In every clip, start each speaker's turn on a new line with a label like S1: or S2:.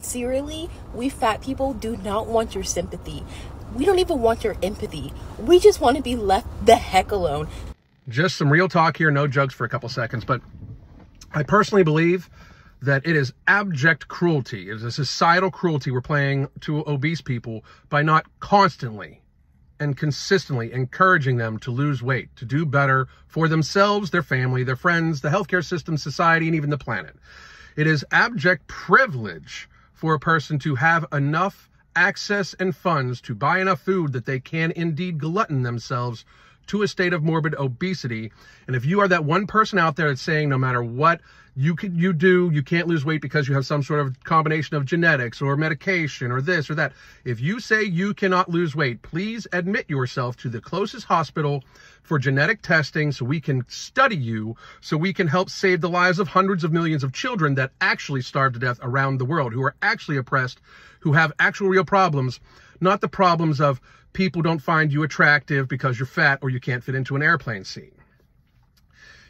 S1: Sincerely, we fat people do not want your sympathy. We don't even want your empathy. We just want to be left the heck alone.
S2: Just some real talk here, no jokes for a couple seconds, but I personally believe that it is abject cruelty. It is a societal cruelty we're playing to obese people by not constantly and consistently encouraging them to lose weight, to do better for themselves, their family, their friends, the healthcare system, society, and even the planet. It is abject privilege for a person to have enough access and funds to buy enough food that they can indeed glutton themselves to a state of morbid obesity. And if you are that one person out there that's saying no matter what you can you do, you can't lose weight because you have some sort of combination of genetics or medication or this or that. If you say you cannot lose weight, please admit yourself to the closest hospital for genetic testing so we can study you so we can help save the lives of hundreds of millions of children that actually starve to death around the world, who are actually oppressed, who have actual real problems, not the problems of people don't find you attractive because you're fat or you can't fit into an airplane seat.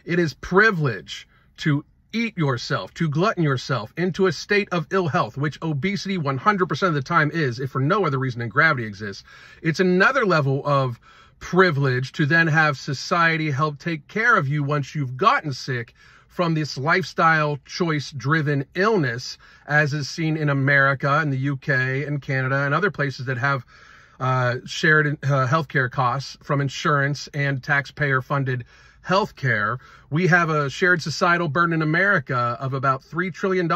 S2: It is privilege to eat yourself, to glutton yourself into a state of ill health, which obesity 100% of the time is, if for no other reason than gravity exists. It's another level of privilege to then have society help take care of you once you've gotten sick from this lifestyle choice driven illness, as is seen in America and the UK and Canada and other places that have uh, shared uh, healthcare costs from insurance and taxpayer funded healthcare. We have a shared societal burden in America of about $3 trillion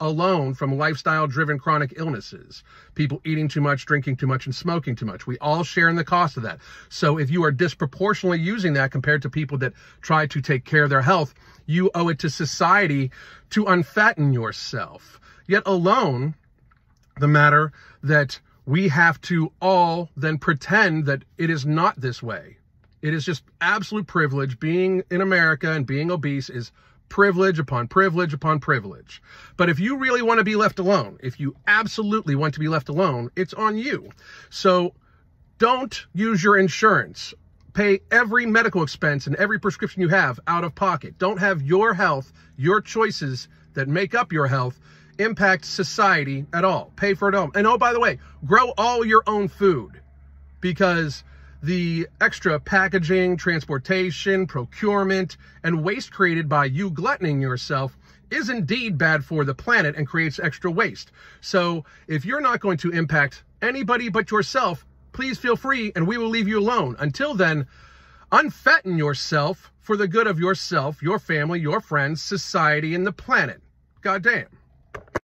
S2: alone from lifestyle driven chronic illnesses. People eating too much, drinking too much, and smoking too much. We all share in the cost of that. So if you are disproportionately using that compared to people that try to take care of their health, you owe it to society to unfatten yourself. Yet alone, the matter that we have to all then pretend that it is not this way. It is just absolute privilege. Being in America and being obese is privilege upon privilege upon privilege. But if you really want to be left alone, if you absolutely want to be left alone, it's on you. So don't use your insurance. Pay every medical expense and every prescription you have out of pocket. Don't have your health, your choices that make up your health impact society at all. Pay for it all. And oh, by the way, grow all your own food because the extra packaging, transportation, procurement, and waste created by you gluttoning yourself is indeed bad for the planet and creates extra waste. So if you're not going to impact anybody but yourself, please feel free and we will leave you alone. Until then, unfatten yourself for the good of yourself, your family, your friends, society, and the planet. God damn.